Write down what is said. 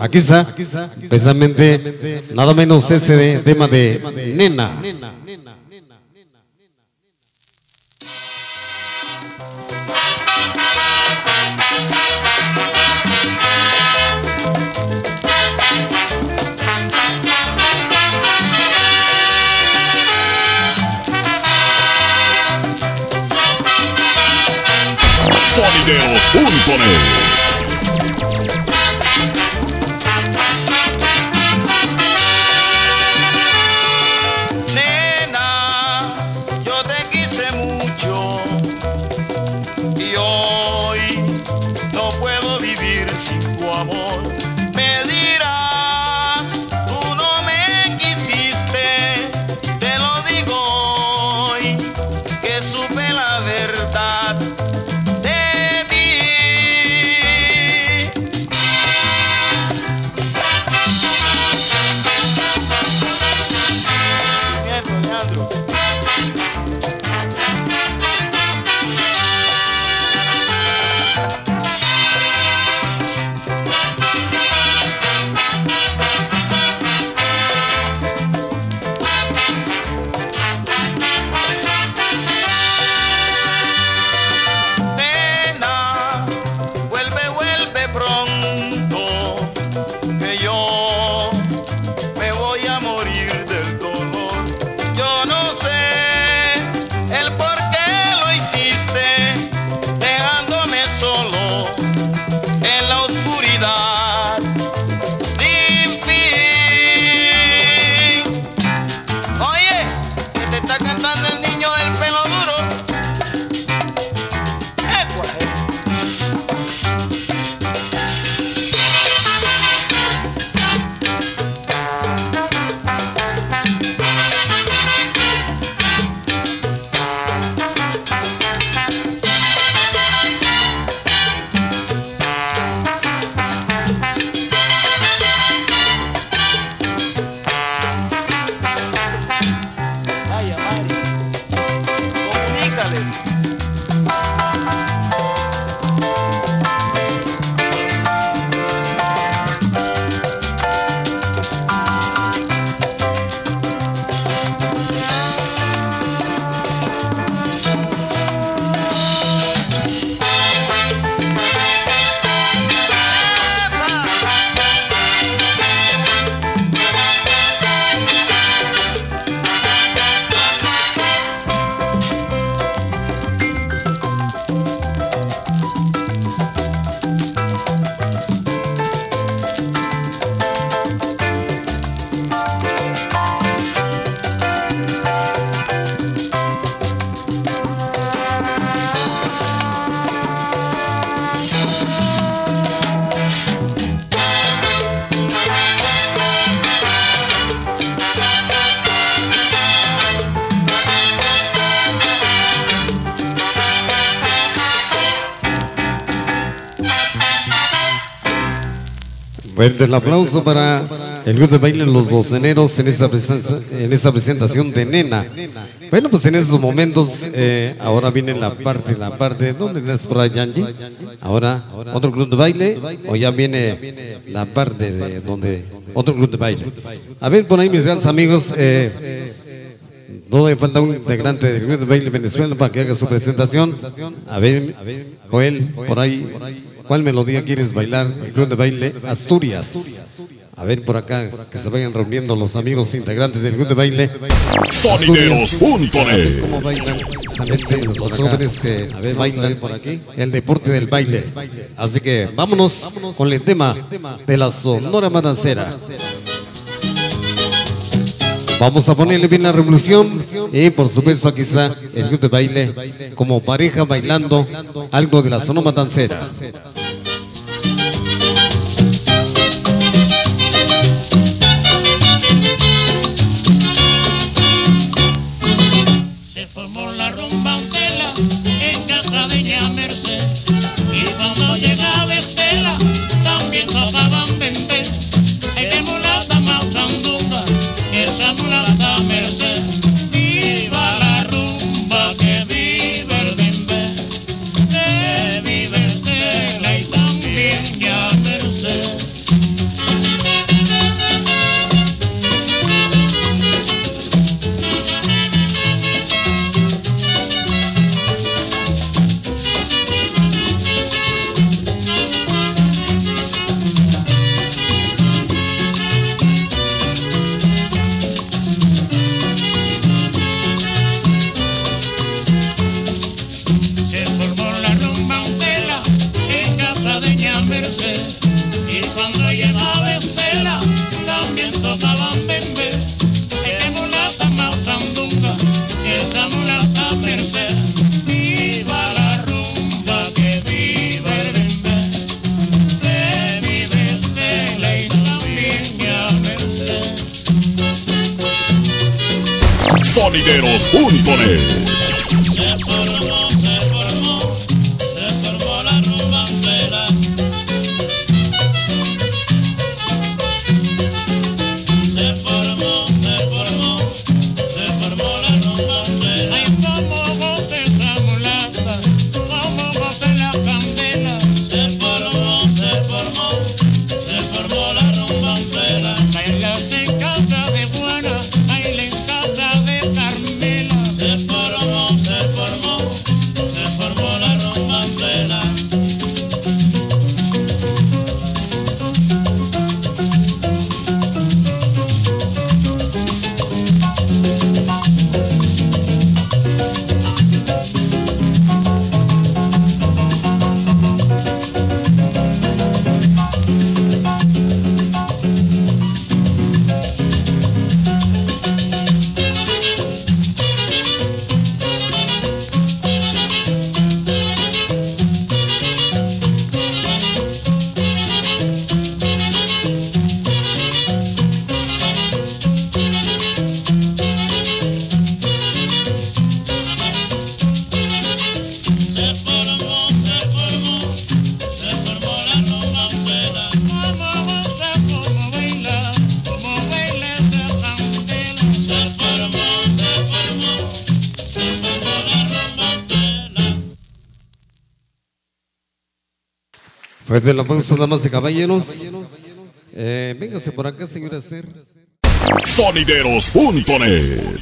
Aquí está, precisamente, nada menos este de- tema de Nena. Sonideros.net tu amor. Bueno, el aplauso para el grupo de baile Los Boceneros en esta, en esta presentación de Nena. Bueno, pues en esos momentos, eh, ahora viene la parte, la parte, ¿dónde estás por allá, Angie? Ahora, otro grupo de baile, o ya viene la parte de donde, otro grupo de baile. A ver, por ahí, mis grandes amigos, eh, Todavía falta un integrante del grupo de baile Venezuela para que haga su presentación. A ver, Joel, por ahí, ¿cuál melodía quieres bailar? El grupo de baile Asturias. A ver, por acá, que se vayan reuniendo los amigos integrantes del grupo de baile. Sonideros.net ¿Cómo bailan? Los jóvenes que bailan por aquí. El deporte del baile. Así que vámonos con el tema de la Sonora Manancera. Vamos a ponerle bien la revolución y por supuesto aquí está el grupo de baile como pareja bailando algo de la Sonora Matancera. Solideros sonideros.net Fuerte el aplauso, damas y caballeros. Eh, véngase por acá, señor Esther. Sonideros.net